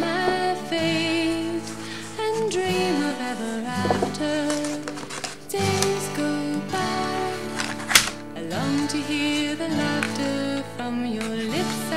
my and dream of ever after. Days go by, I long to hear the laughter from your lips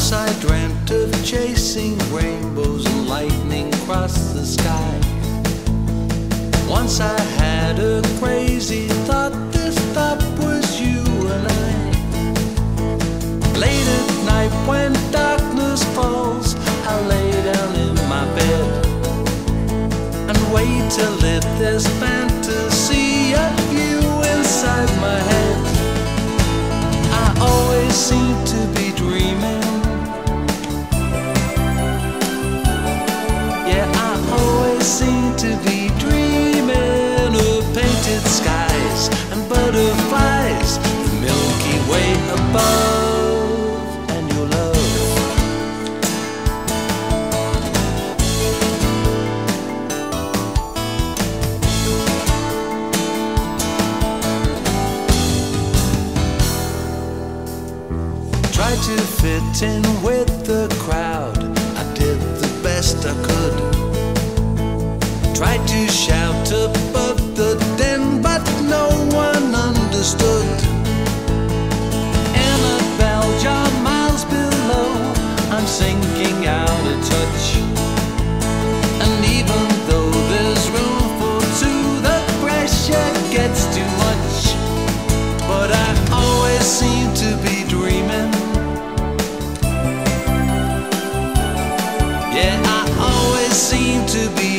once I dreamt of chasing rainbows and lightning across the sky. Once I had a crazy thought, this thought was you and I. Late at night when I fitting with the crowd. I did the best I could. Tried to shout. to be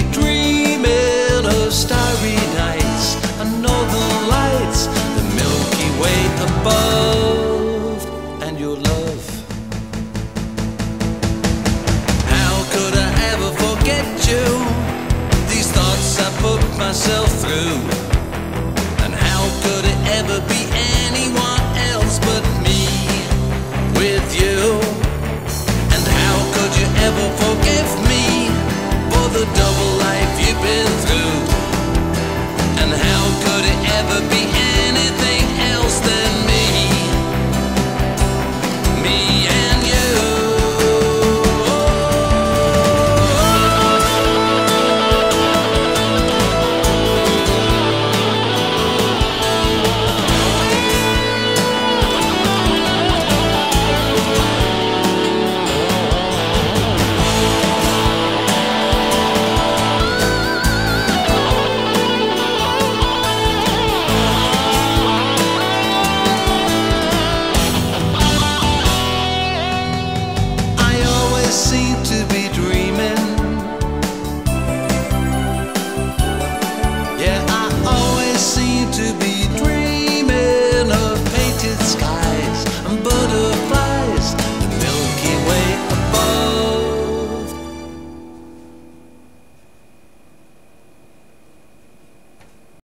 to be